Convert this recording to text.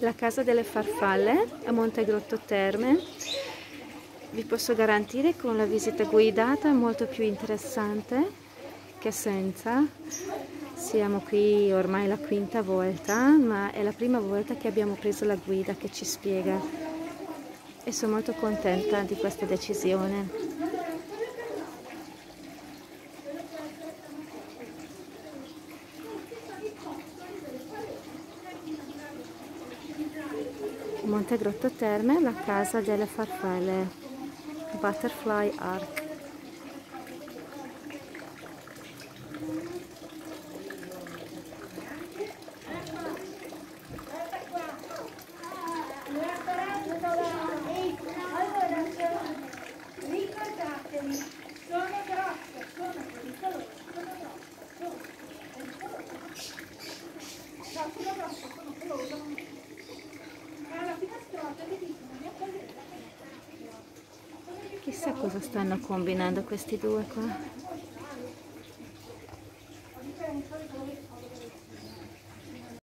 La casa delle farfalle a Montegrotto Terme. Vi posso garantire con la visita guidata molto più interessante che senza. Siamo qui ormai la quinta volta, ma è la prima volta che abbiamo preso la guida che ci spiega e sono molto contenta di questa decisione. Montegrotto Terme, la casa delle farfalle, Butterfly Ark. ricordatevi, sono grosse, sono pericolose, sono grosse, sono sono grosse, sono pelose. Chissà cosa stanno combinando questi due qua.